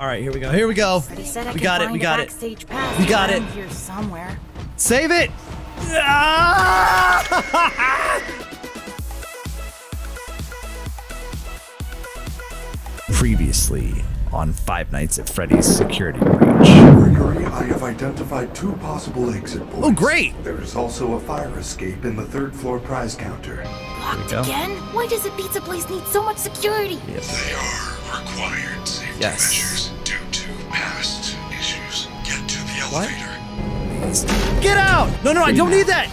All right, here we go. Here we go. Freddy said I We got it. We got it. We got it. Here somewhere. Save it. Ah! Previously on Five Nights at Freddy's Security Breach. Gregory, I have identified two possible exit points. Oh, great. There is also a fire escape in the third floor prize counter. Locked go. again? Why does a pizza place need so much security? Yes. They are required safety Yes. measures What? Get out! No, no, I don't need that.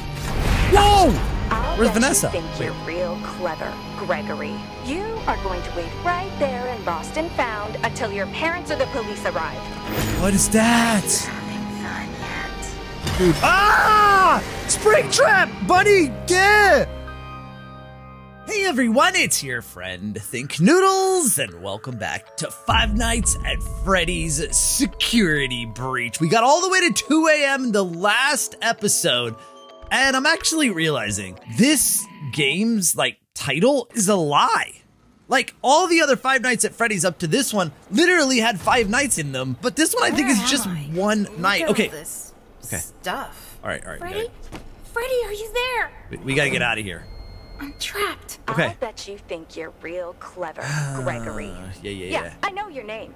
Whoa! I'll Where's bet Vanessa? You think you're real clever, Gregory. You are going to wait right there in Lost and Found until your parents or the police arrive. What is that? Dude. Ah! Springtrap, buddy! Yeah! Hey everyone, it's your friend Thinknoodles, and welcome back to Five Nights at Freddy's Security Breach. We got all the way to 2 a.m. in the last episode, and I'm actually realizing this game's like title is a lie. Like all the other Five Nights at Freddy's up to this one literally had five nights in them, but this one I think Where is just I? one Look night. Okay, all this Okay. Stuff. all right, all right. Freddy? Freddy, are you there? We, we gotta get out of here. I'm trapped. Okay. I'll bet you think you're real clever, Gregory. Uh, yeah, yeah, yeah, yeah. I know your name.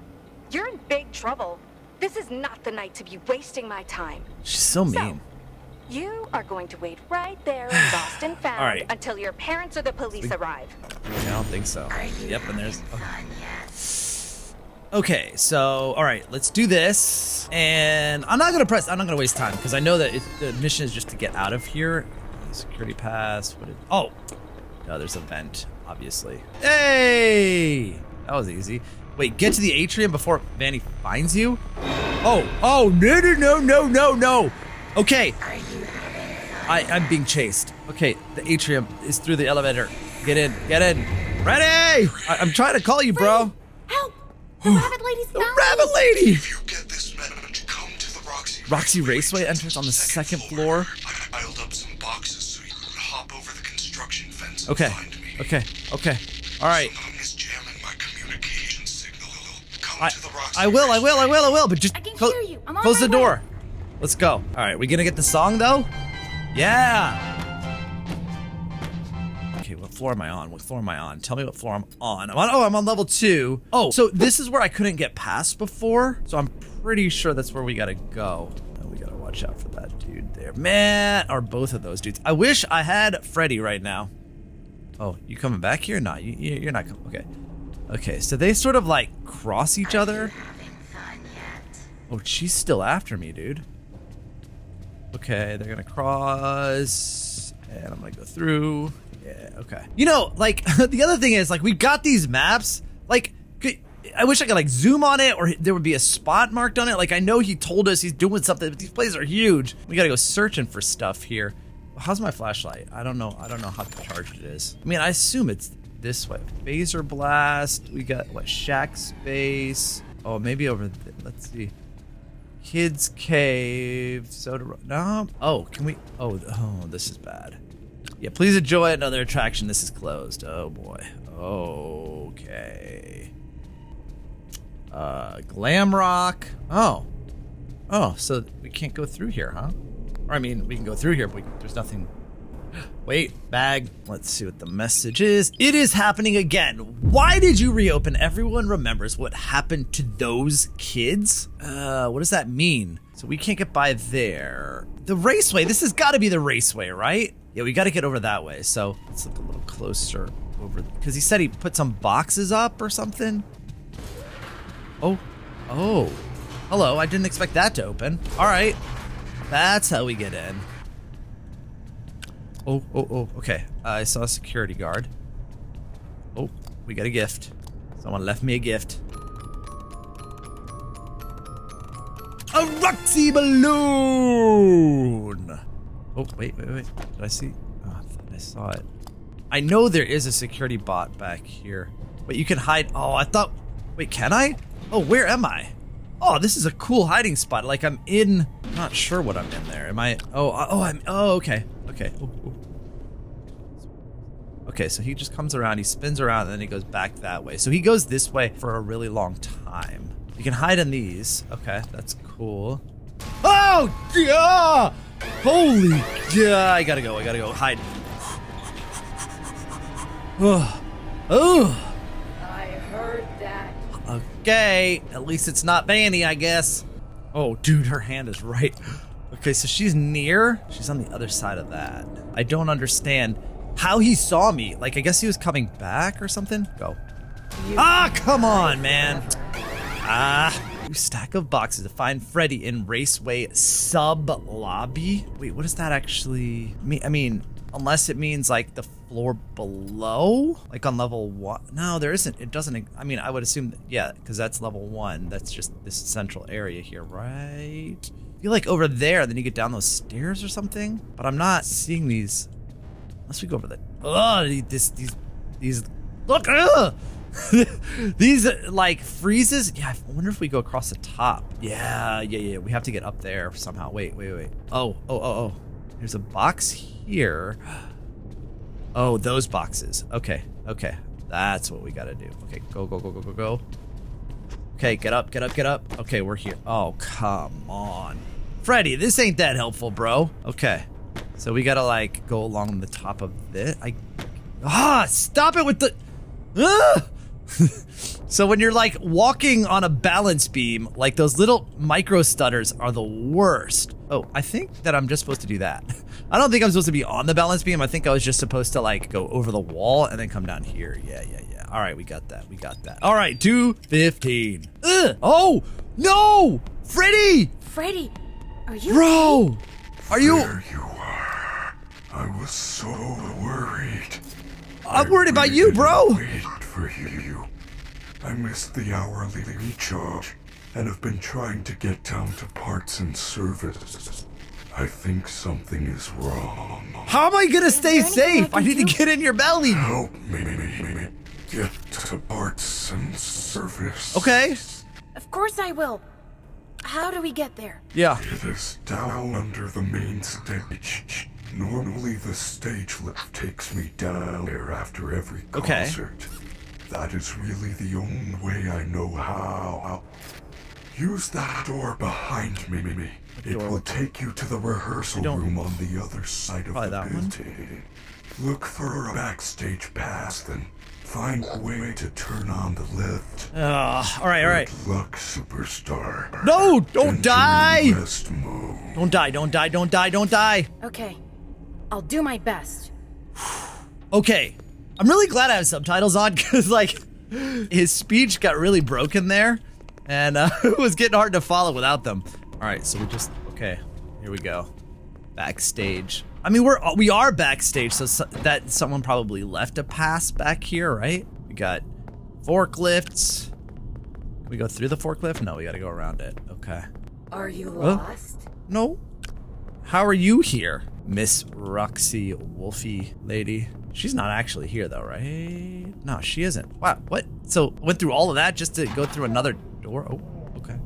You're in big trouble. This is not the night to be wasting my time. She's so mean. You are going to wait right there in Lost and Found All right. until your parents or the police arrive. I don't think so. Yep, and there's. Okay, so all right, let's do this. And I'm not gonna press. I'm not gonna waste time because I know that it, the mission is just to get out of here. Security pass. What? Did, oh, no, there's a vent, obviously. Hey, that was easy. Wait, get to the atrium before Vanny finds you. Oh, oh, no, no, no, no, no, no. Okay. I, I'm being chased. Okay, the atrium is through the elevator. Get in, get in. Ready! I, I'm trying to call you, bro. Help! The rabbit lady's The found rabbit lady! If you get this message, come to the Roxy. Roxy Raceway enters on the second floor. Okay, find me. okay, okay. All right. Someone is jamming my communication signal. Come I, to the Roxy. I will, I will, I will, I will, but just I can clo- hear you. I'm on close my the door. Let's go. All right, we gonna get the song though? Yeah. Okay, what floor am I on? What floor am I on? Tell me what floor I'm on. I'm on. Oh, I'm on level two. Oh, so this is where I couldn't get past before. So I'm pretty sure that's where we gotta go. Oh, we gotta watch out for that dude there. Man, are both of those dudes. I wish I had Freddy right now. Oh, you coming back here? Not you. you- You're not coming. Okay. Okay, so they sort of like cross each other. Oh, she's still after me, dude. Okay, they're gonna cross, and I'm gonna go through. Yeah, okay. You know, like the other thing is, like we got these maps. Like, I wish I could like zoom on it, or there would be a spot marked on it. Like I know he told us he's doing something, but these places are huge. We gotta go searching for stuff here. How's my flashlight? I don't know. I don't know how charged it is. I mean, I assume it's this way. Fazer Blast. We got what? Shack space. Oh, maybe over. Th- let's see. Kids Cove, Soda. No. Oh, can we? Oh, oh, this is bad. Yeah, please enjoy another attraction. This is closed. Oh boy. Okay. Uh, Glam Rock. Oh. Oh, so we can't go through here, huh? Or I mean, we can go through here, but we, there's nothing. Wait, bag. Let's see what the message is. It is happening again. Why did you reopen? Everyone remembers what happened to those kids. Uh, what does that mean? So we can't get by there. The raceway. This has got to be the raceway, right? Yeah, we got to get over that way. So let's look a little closer over because he said he put some boxes up or something. Oh, oh, hello. I didn't expect that to open. All right, that's how we get in. Oh, oh, oh, okay. I saw a security guard. Oh, we got a gift. Someone left me a gift. A Roxy balloon! Oh, wait, wait, wait. Did I see? Oh, I thought I saw it. I know there is a security bot back here. But you can hide. Oh, I thought. Wait, can I? Oh, where am I? Oh, this is a cool hiding spot. Like I'm in. Not sure what I'm in there. Am I? Oh, uh, oh, I'm. Oh, okay. Okay. Ooh, ooh. Okay, so he just comes around, he spins around, and then he goes back that way. So he goes this way for a really long time. You can hide in these. Okay, that's cool. Oh, yeah! Holy, yeah! I gotta go. I gotta go. Hide. Oh, oh. Okay, at least it's not Vanny, I guess. Oh, dude, her hand is right. Okay, so she's near. She's on the other side of that. I don't understand how he saw me. Like, I guess he was coming back or something. Go. Ah, come on, man. Ah. Stack of boxes to find Freddy in Raceway sub lobby. Wait, what does that actually mean? I mean, unless it means like the floor below, like on level one. No, there isn't. It doesn't. I mean, I would assume, that, yeah, because that's level one. That's just this central area here, right? I feel like over there, then you get down those stairs or something. But I'm not seeing these. Unless we go over the. Oh, this these these. Look. Ugh! these like freezes. Yeah, I wonder if we go across the top. Yeah, yeah, yeah. We have to get up there somehow. Wait, wait, wait. Oh, oh, oh, oh. There's a box here. Oh, those boxes. Okay, okay. That's what we gotta do. Okay, go, go, go, go, go, go. Okay, get up, get up, get up. Okay, we're here. Oh, come on. Freddy, this ain't that helpful, bro. Okay. So we gotta like go along the top of this. I Ah, stop it with the Ah! so when you're like walking on a balance beam, like those little micro stutters are the worst. Oh, I think that I'm just supposed to do that. I don't think I'm supposed to be on the balance beam. I think I was just supposed to like go over the wall and then come down here. Yeah, yeah, yeah. All right, we got that. We got that. All right, 215. Ugh. Oh, no! Freddy! Freddy, are you? Bro! Are you There you are. I was so worried. I'm worried about you, bro. Wait for you. I missed the hourly recharge and have been trying to get down to parts and service. I think something is wrong. How am I gonna stay there anything I safe? I need to get in your belly. Help me get to parts and service. Okay. Of course I will. How do we get there? Yeah. It is down under the main stage. Normally, the stage lift takes me down there after every concert. Okay. Concert. That is really the only way I know how. Use that door behind me. It will take you to the rehearsal room on the other side of the that one. building. Look for a backstage pass, then find a way to turn on the lift. Uh, all right, all right. Good luck, superstar. No, don't Enter die. Rest. Don't die, don't die, don't die, don't die. Okay, I'll do my best. Okay. I'm really glad I have subtitles on because, like, his speech got really broken there and uh, it was getting hard to follow without them. All right, so we just, okay, here we go. Backstage. I mean, we're we are backstage, so, so that someone probably left a pass back here, right? We got forklifts. Can we go through the forklift? No, we got to go around it. Okay. Are you lost? No. How are you here, Miss Roxy Wolfie lady? She's not actually here though, right? No, she isn't. Wow, what? So went through all of that just to go through another door? Oh, okay.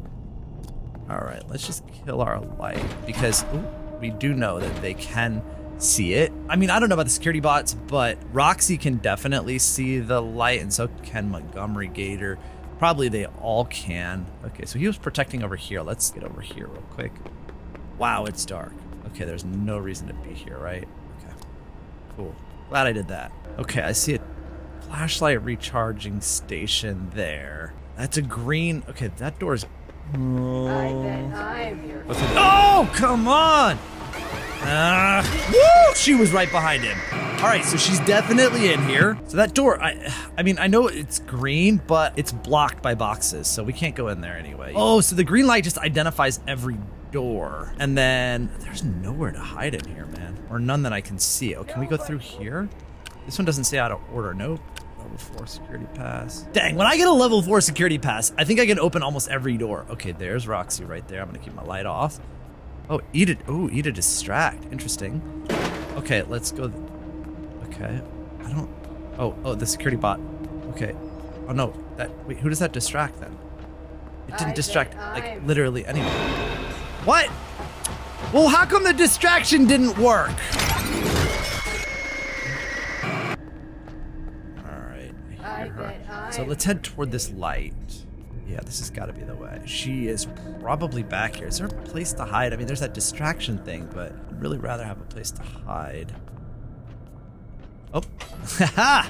All right, let's just kill our light because ooh, we do know that they can see it. I mean, I don't know about the security bots, but Roxy can definitely see the light, and so can Montgomery Gator. Probably they all can. Okay, so he was protecting over here. Let's get over here real quick. Wow, it's dark. Okay, there's no reason to be here, right? Okay. Cool. Glad I did that. Okay, I see a flashlight recharging station there. That's a green. Okay, that door's. I bet I'm your Oh, come on! Ah, woo! She was right behind him. All right, so she's definitely in here. So that door, I, I mean, I know it's green, but it's blocked by boxes, so we can't go in there anyway. Oh, so the green light just identifies every door, and then there's nowhere to hide in here, man, or none that I can see. Oh, can we go through here? This one doesn't say out of order. Nope. Level four security pass. Dang, when I get a level four security pass, I think I can open almost every door. Okay, there's Roxy right there. I'm gonna keep my light off. Oh, eat it. Oh, eat a distract. Interesting. Okay, let's go. Okay, I don't. Oh, oh, the security bot. Okay. Oh no, that. Wait, who does that distract then? It didn't distract like literally anyone. What? Well, how come the distraction didn't work? All right. I hear her. So let's head toward this light. Yeah, this has got to be the way. She is probably back here. Is there a place to hide? I mean, there's that distraction thing, but I'd really rather have a place to hide. Oh, haha!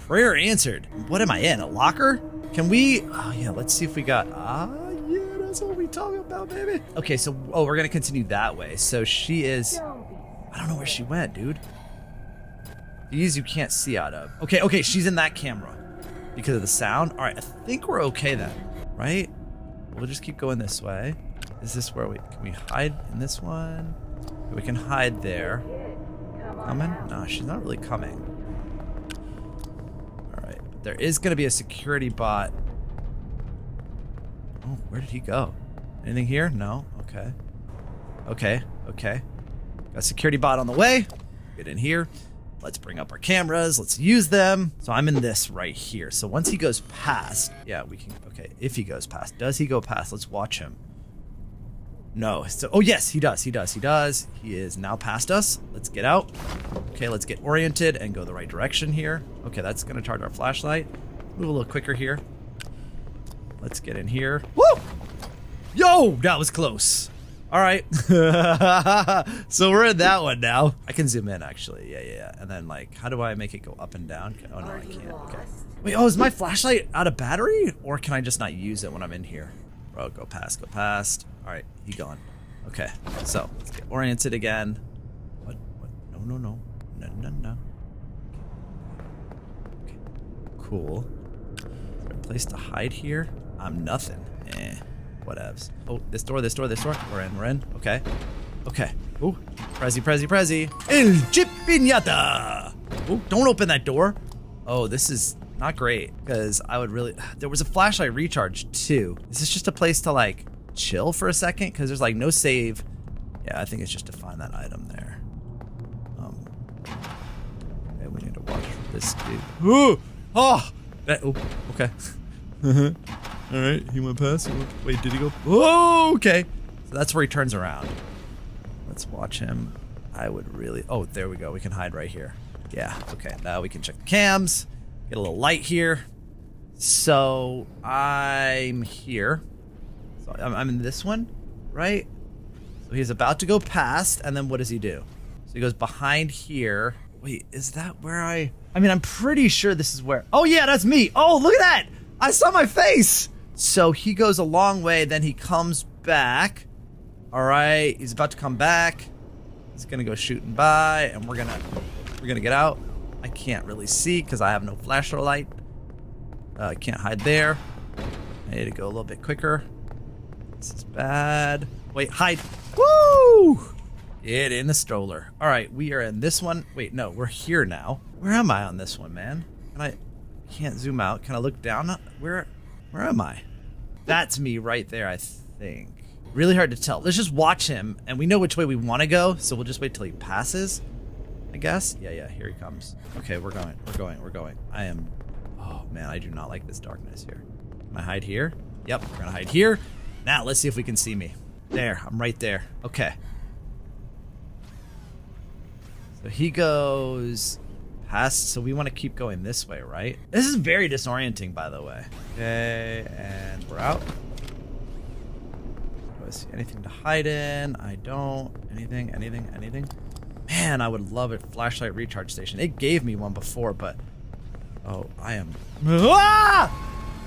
Prayer answered. What am I in? A locker? Can we? Oh yeah, let's see if we got. Ah, yeah, that's what we talking about, baby. Okay, so oh, we're gonna continue that way. So she is. I don't know where she went, dude. These you can't see out of. Okay, okay, she's in that camera because of the sound. All right, I think we're okay then, right? We'll just keep going this way. Is this where we can we hide in this one? We can hide there. Coming? No, she's not really coming. All right, there is gonna be a security bot. Oh, where did he go? Anything here? No. Okay. Okay. Okay. Got security bot on the way. Get in here. Let's bring up our cameras. Let's use them. So I'm in this right here. So once he goes past, yeah, we can. Okay, if he goes past, does he go past? Let's watch him. No. So, oh yes, he does. He does. He does. He is now past us. Let's get out. Okay, let's get oriented and go the right direction here. Okay, that's gonna charge our flashlight. Move a little quicker here. Let's get in here. Woo! Yo, that was close. All right. so we're in that one now. I can zoom in actually. Yeah, yeah, yeah. And then like, how do I make it go up and down? Oh no, I can't. Okay. Wait, oh, is my flashlight out of battery? Or can I just not use it when I'm in here? Bro, go past, go past. All right, he gone. Okay, so let's get oriented again. What? What? No, no, no. No, no, no. Okay. Cool. Is there a place to hide here? I'm nothing. Eh. Whatevs. Oh, this door, this door, this door. We're in, we're in. Okay. Okay. Ooh. Prezi, prezi, prezi. El Chipinata! Oh, don't open that door. Oh, this is not great because I would really. There was a flashlight recharge too. This is just a place to like chill for a second? Because there's like no save. Yeah, I think it's just to find that item there. Um. Okay, we need to watch this dude. Ooh! Oh! That, oh, okay. All right, he went past. He went, wait, did he go? Oh, okay. So that's where he turns around. Let's watch him. I would really. Oh, there we go. We can hide right here. Yeah. Okay. Now we can check the cams. Get a little light here. So I'm here. So I'm, in this one, right? So he's about to go past, and then what does he do? So he goes behind here. Wait, is that where I? I mean, I'm pretty sure this is where. Oh yeah, that's me. Oh, look at that! I saw my face. So he goes a long way, then he comes back. All right, he's about to come back. He's gonna go shooting by, and we're gonna we're gonna get out. I can't really see because I have no flashlight. Uh, I can't hide there. I need to go a little bit quicker. This is bad. Wait, hide. Woo! Get in the stroller. All right, we are in this one. Wait, no, we're here now. Where am I on this one, man? Can I can't zoom out. Can I look down? Where where am I? That's me right there, I think. Really hard to tell. Let's just watch him, and we know which way we want to go, so we'll just wait till he passes. I guess. Yeah, yeah. Here he comes. Okay, we're going. We're going. We're going. I am. Oh man, I do not like this darkness here. Can I hide here? Yep, we're gonna hide here. Now let's see if we can see me. There, I'm right there. Okay. So he goes past, so we want to keep going this way, right? This is very disorienting, by the way. Okay, and we're out. Do I see anything to hide in? I don't. Anything, anything, anything? Man, I would love a flashlight recharge station. It gave me one before, but... Oh, I am... Ah!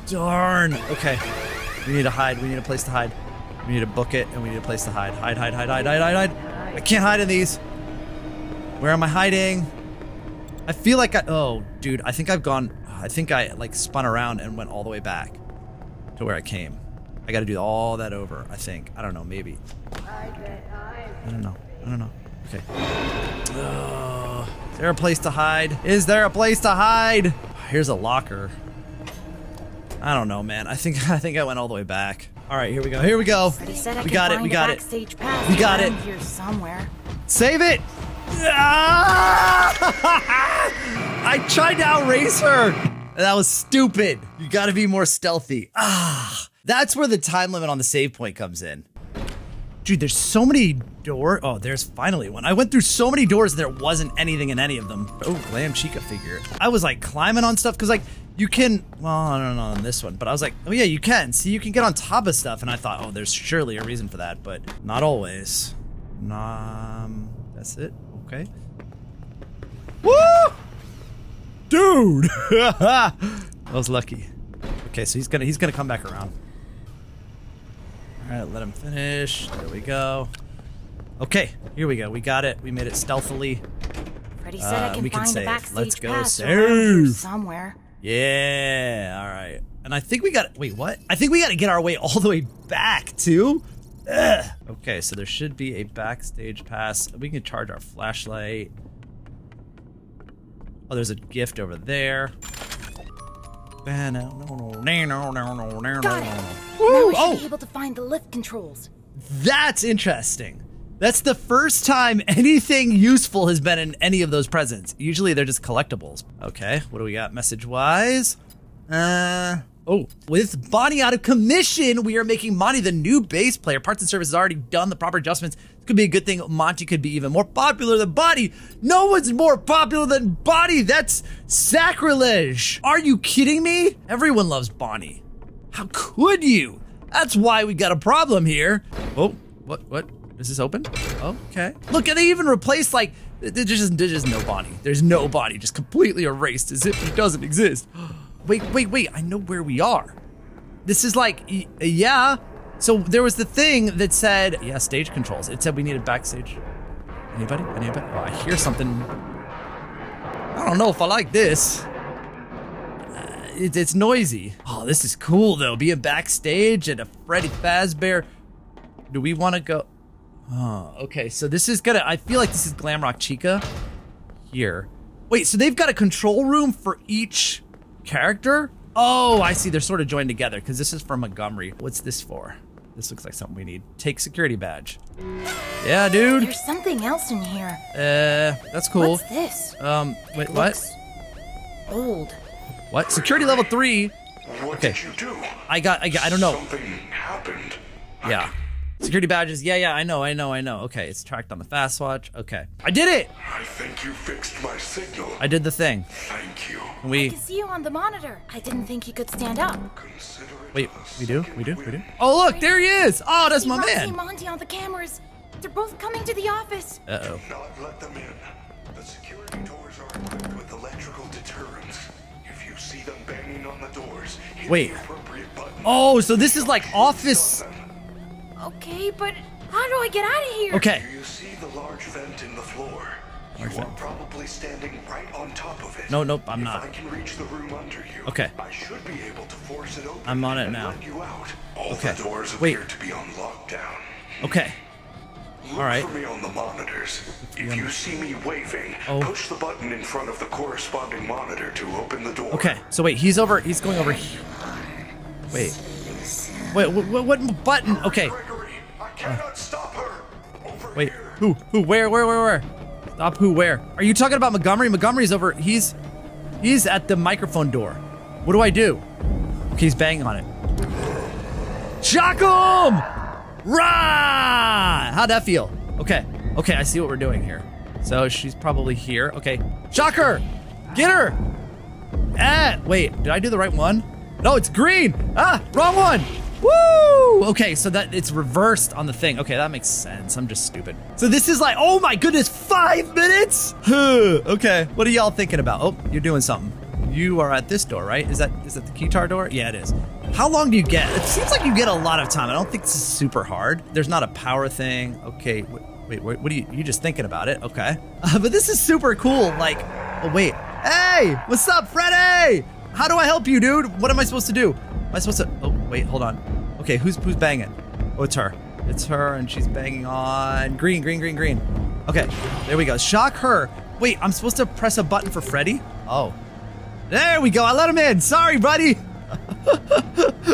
Darn! Okay. We need to hide. We need a place to hide. We need to book it, and we need a place to hide. Hide, hide, hide, hide, hide, hide, hide. I can't hide in these. Where am I hiding? I feel like I... Oh, dude. I think I've gone... I think I, like, spun around and went all the way back to where I came. I gotta do all that over, I think. I don't know, maybe. I don't know. I don't know. Okay. Uh, is there a place to hide? Is there a place to hide? Here's a locker. I don't know, man. I think I think I went all the way back. All right, here we go. Here we go. But he we got it. We got it. We got it. Here somewhere. Save it. Ah! I tried to outrace her. That was stupid. You got to be more stealthy. Ah, that's where the time limit on the save point comes in. Dude, there's so many door. Oh, there's finally one. I went through so many doors there wasn't anything in any of them. Oh, Lamb Chica figure. I was like climbing on stuff because like you can. Well, I don't know on this one, but I was like, oh yeah, you can. See, you can get on top of stuff, and I thought, oh, there's surely a reason for that, but not always. Um, that's it. Okay. Woo! Dude, I was lucky. Okay, so he's gonna he's gonna come back around. All right, let him finish. There we go. Okay, here we go. We got it. We made it stealthily. Freddy said Uh, I can we can find save. backstage Let's go pass save. somewhere. Yeah. All right. And I think we got. Wait, what? I think we got to get our way all the way back too. Ugh. Okay, so there should be a backstage pass. We can charge our flashlight. Oh, there's a gift over there. Got it. Woo! Now Oh, we should be able to find the lift controls. That's interesting. That's the first time anything useful has been in any of those presents. Usually they're just collectibles. Okay, what do we got message wise? Uh oh, with Bonnie out of commission, we are making Monty the new bass player. Parts and service has already done the proper adjustments. Could be a good thing. Monty could be even more popular than Bonnie. No one's more popular than Bonnie. That's sacrilege. Are you kidding me? Everyone loves Bonnie. How could you? That's why we got a problem here. Oh, what? What? Is this open? Okay. Look, they even replaced like there's just there's just no Bonnie. There's no Bonnie, just completely erased as if he doesn't exist. Wait, wait, wait! I know where we are. This is like, yeah. So there was the thing that said, yeah, stage controls. It said we needed backstage. Anybody? Anybody? Oh, I hear something. I don't know if I like this. Uh, it, it's noisy. Oh, this is cool though. Being backstage at a Freddy Fazbear. Do we want to go? Oh, okay. So this is gonna. I feel like this is Glamrock Chica. Here. Wait. So they've got a control room for each character. Oh, I see. They're sort of joined together because this is for Montgomery. What's this for? This looks like something we need. Take security badge. Yeah, dude. There's something else in here. Uh, that's cool. What's this? Um, wait, what? Old. What? Security level three. What Okay. did you do? I got. I got. I don't know. Something happened. Yeah. Security badges. Yeah, yeah. I know. I know. I know. Okay, it's tracked on the Faz-Watch. Okay, I did it. I think you fixed my signal. I did the thing. Thank you. I We can see you on the monitor. I didn't think you could stand up. Consider it wait. We do. We do. We do. Oh, look, there he is. Oh, that's my Roxy and man. Monty on the cameras. They're both coming to the office. Uh oh. Not let them in. The security doors are equipped with electrical deterrents. If you see them banging on the doors, hit Wait. the appropriate button. Oh, so this is like office. Okay, but how do I get out of here? Okay. Do you see the large vent in the floor? You Large are vent. probably standing right on top of it. No, nope, I'm if not. I can reach the room under you. Okay. I should be able to force it open. I'm on it and now. You out. All Okay. the doors Wait. to be on lockdown. Okay. Look All right. for me on the monitors. If you see me waving, Oh. push the button in front of the corresponding monitor to open the door. Okay. So wait, he's over. He's going over here. Wait. Wait. What, what button? Okay. Gregory, I cannot stop her. Over Wait. here. Who? Who? Where? Where? Where? Where? Stop. Who? Where? Are you talking about Montgomery? Montgomery's over. He's he's at the microphone door. What do I do? Okay, he's banging on it. Shock him! Rah! How'd that feel? Okay. Okay, I see what we're doing here. So she's probably here. Okay. Shock her! Get her! Ah! Wait, did I do the right one? No, it's green! Ah! Wrong one! Woo! Okay, so that it's reversed on the thing. Okay, that makes sense. I'm just stupid. So this is like, oh my goodness, five minutes? Okay, what are y'all thinking about? Oh, you're doing something. You are at this door, right? Is that is that the keytar door? Yeah, it is. How long do you get? It seems like you get a lot of time. I don't think this is super hard. There's not a power thing. Okay, wait, wait what, what are you? You just thinking about it? Okay, uh, but this is super cool. Like, oh wait, hey, what's up, Freddy? How do I help you, dude? What am I supposed to do? I supposed to? Oh wait, hold on. Okay, who's who's banging? Oh, it's her. It's her, and she's banging on green, green, green, green. Okay, there we go. Shock her. Wait, I'm supposed to press a button for Freddy? Oh, there we go. I let him in. Sorry, buddy.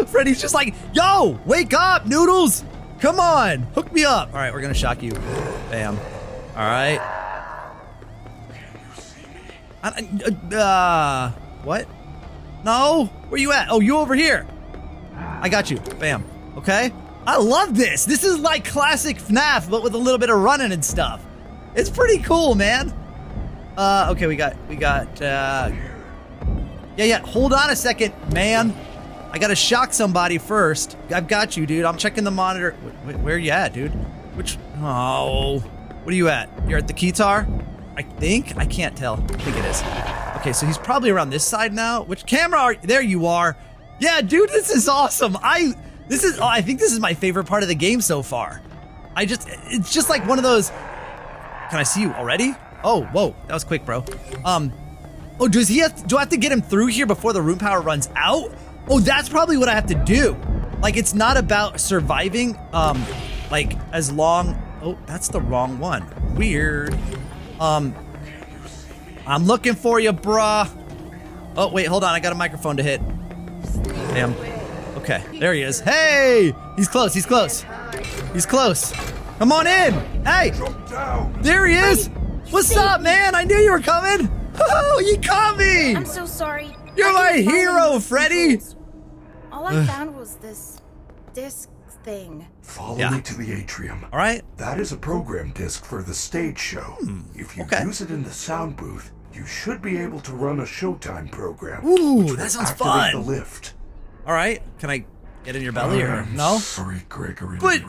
Freddy's just like, yo, wake up, Noodles. Come on, hook me up. All right, we're gonna shock you. Bam. All right. I- Uh, what? No, where you at? Oh, you over here. I got you. Bam. Okay. I love this. This is like classic FNAF, but with a little bit of running and stuff. It's pretty cool, man. Uh, okay, we got, we got, uh, yeah, yeah. Hold on a second, man. I gotta shock somebody first. I've got you, dude. I'm checking the monitor. Wh- where you at, dude? Which? Oh, what are you at? You're at the keytar? I think. I can't tell. I think it is. Okay, so he's probably around this side now. Which camera are? There you are. Yeah, dude, this is awesome. I. This is. Oh, I think this is my favorite part of the game so far. I just. It's just like one of those. Can I see you already? Oh, whoa, that was quick, bro. Um, oh, does he have? do I have to get him through here before the room power runs out? Oh, that's probably what I have to do. Like, it's not about surviving. Um, like as long. Oh, that's the wrong one. Weird. Um, I'm looking for you, bruh. Oh, wait, hold on. I got a microphone to hit. Damn. Okay, there he is. Hey! He's close, he's close. He's close. Come on in! Hey! There he is! What's up, man? I knew you were coming! Oh, you caught me! I'm so sorry. You're my hero, Freddy! All I found was this disc thing. Follow Yeah. me to the atrium. All right. That is a program disc for the stage show. if you Hmm, okay. use it in the sound booth, you should be able to run a Showtime program. Ooh, which will that sounds activate fun. The lift. All right. Can I get in your belly or no? Sorry, Gregory. But-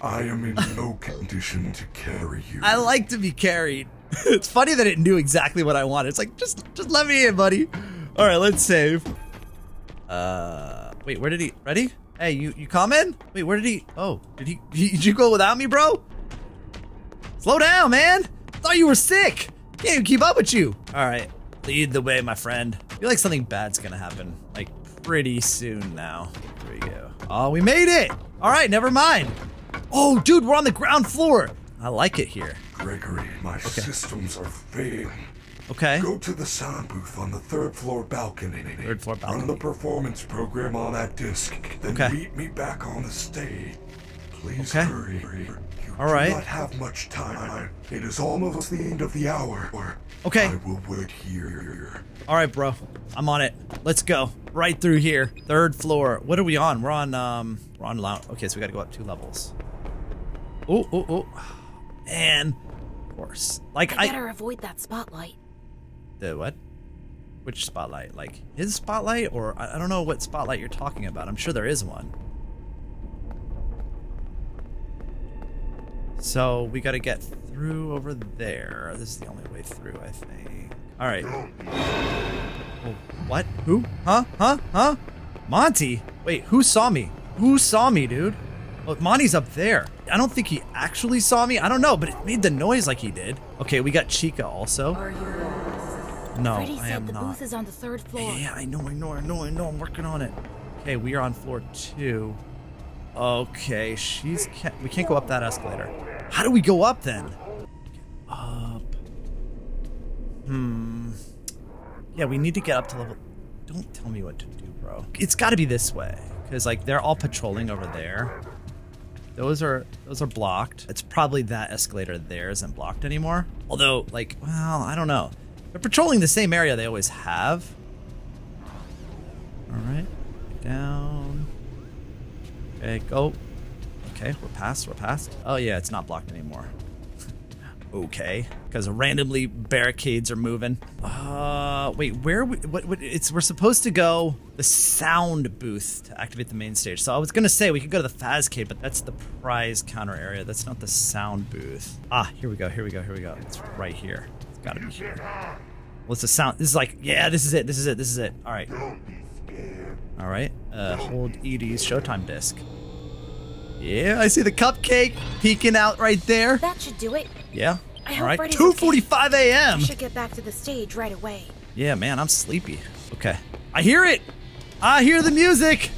I am in no condition to carry you. I like to be carried. it's funny that it knew exactly what I wanted. It's like just just let me in, buddy. All right, let's save. Uh, wait, where did he? Ready? Hey, you you coming? Wait, where did he? Oh, did he? Did you go without me, bro? Slow down, man. Thought you were sick. Can't even keep up with you. All right, lead the way, my friend. I feel like something bad's gonna happen, like pretty soon now. Here we go. Oh, we made it. All right, never mind. Oh, dude, we're on the ground floor. I like it here. Gregory, my systems are failing. Okay. Go to the sound booth on the third floor balcony. Third floor balcony. Run the performance program on that disc. Then Okay. meet me back on the stage. Please Okay. hurry. You All Do not have much time. It is almost the end of the hour. Okay. I will wait here. All right, bro. I'm on it. Let's go. Right through here. Third floor. What are we on? We're on um we're on lounge. Okay, so we got to go up two levels. Oh, oh, oh. Man. Of course. Like I I, better avoid that spotlight. the what? Which spotlight? Like his spotlight or I, I don't know what spotlight you're talking about. I'm sure there is one. So we got to get through over there. This is the only way through, I think. All right. Oh, what? Who? Huh? Huh? Huh? Monty? Wait, who saw me? Who saw me, dude? Oh, Monty's up there. I don't think he actually saw me. I don't know, but it made the noise like he did. Okay, we got Chica also. No, Freddy I am the not. booth is on the third floor. Yeah, I know, I know, I know, I know. I'm working on it. Okay, we are on floor two. Okay, she's can't. We can't go up that escalator. How do we go up then? Up. Hmm. Yeah, we need to get up to level. Don't tell me what to do, bro. It's got to be this way, because like they're all patrolling over there. Those are those are blocked. It's probably that escalator there isn't blocked anymore. Although, like, well, I don't know. They're patrolling the same area they always have. All right, down. Okay, go. Okay, we're past. We're past. Oh yeah, it's not blocked anymore. okay, because randomly barricades are moving. Uh, wait, where? We, what? What? It's we're supposed to go the sound booth to activate the main stage. So I was gonna say we could go to the Fazcade, but that's the prize counter area. That's not the sound booth. Ah, here we go. Here we go. Here we go. It's right here. It's gotta be here. What's the sound? This is like, yeah, this is it. This is it. This is it. All right. All right. Uh, hold Edie's Showtime disc. Yeah, I see the cupcake peeking out right there. That should do it. Yeah. I All hope 2:45 I a.m. should get back to the stage right away. Yeah, man, I'm sleepy. Okay. I hear it. I hear the music.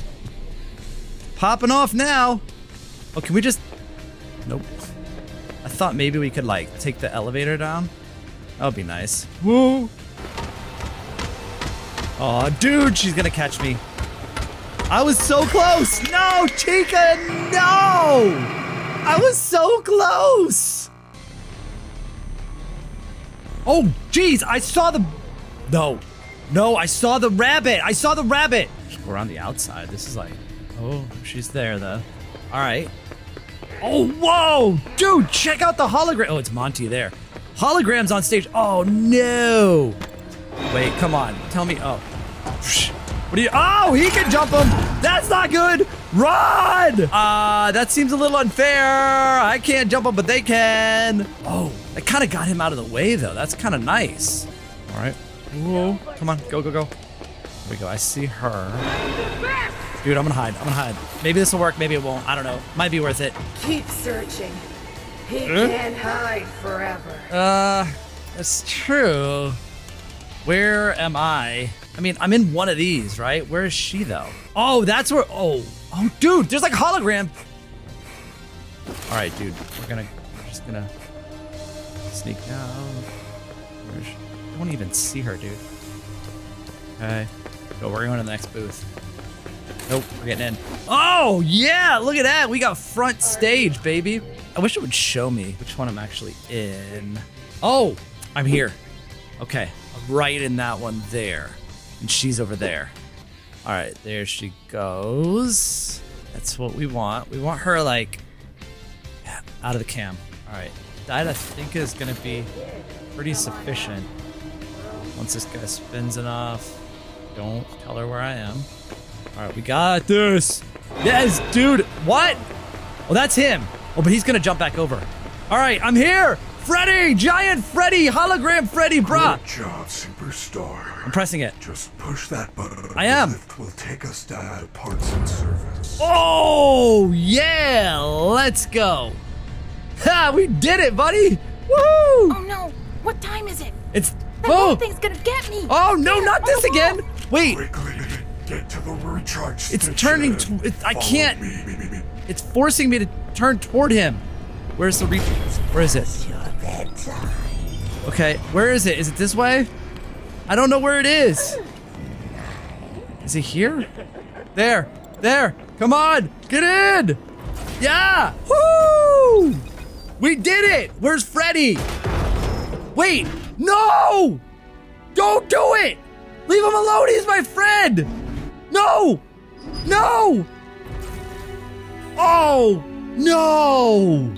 Popping off now. Oh, can we just? Nope. I thought maybe we could like take the elevator down. That would be nice. Whoa. Oh, dude, she's gonna catch me. I was so close. No, Chica, no. I was so close. Oh, jeez, I saw the. No, no, I saw the rabbit. I saw the rabbit. We're on the outside. This is like, oh, she's there though. All right. Oh, whoa! Dude, check out the hologram. Oh, it's Monty there. Holograms on stage. Oh, no. Wait, come on. Tell me. Oh. What do you. Oh, he can jump him. That's not good. Run! Uh, that seems a little unfair. I can't jump him, but they can. Oh, I kind of got him out of the way, though. That's kind of nice. All right. Whoa. Come on. Go, go, go. There we go. I see her. Dude, I'm gonna hide. I'm gonna hide. Maybe this will work. Maybe it won't. I don't know. Might be worth it. Keep searching. He can't hide forever. Uh, that's true. Where am I? I mean, I'm in one of these, right? Where is she though? Oh, that's where. Oh, oh, dude, there's like a hologram. All right, dude, we're gonna, we're just gonna sneak down. I don't even see her, dude. Okay, go. We're going to the next booth. Nope, we're getting in. Oh yeah, look at that. We got front stage, baby. I wish it would show me which one I'm actually in. Oh, I'm here. Okay, I'm right in that one there. And she's over there. All right, there she goes. That's what we want. We want her like out of the cam. All right, that I think is gonna be pretty sufficient. Once this guy spins enough, don't tell her where I am. All right, we got this. Yes, dude. What? Oh, that's him. Oh, but he's gonna jump back over. All right, I'm here. Freddy, giant Freddy, hologram Freddy, bruh. Good job, superstar. I'm pressing it. Just push that button. I am. The lift will take us down to parts and service. Oh, yeah, let's go. Ha, we did it, buddy. Woohoo! Oh no! What time is it? It's That whole oh, thing's gonna get me! oh no, There, not on this the wall. again. Wait, Quickly, get to the recharge station. It's station. turning to- it- I can't- me. it's forcing me to turn toward him. Where's the re? Where is it? Okay, where is it? Is it this way? I don't know where it is. Is it here? There, there. Come on, get in. Yeah. Woo! We did it. Where's Freddy? Wait, no! Don't do it! Leave him alone. He's my friend. No, no. Oh no!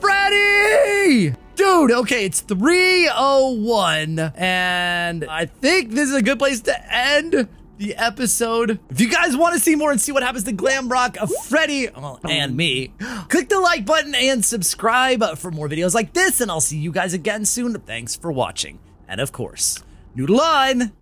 Freddy! Dude, okay, it's 301, and I think this is a good place to end the episode. If you guys want to see more and see what happens to Glamrock, uh, Freddy, well, and me, click the like button and subscribe for more videos like this, and I'll see you guys again soon. Thanks for watching. And of course, noodle on!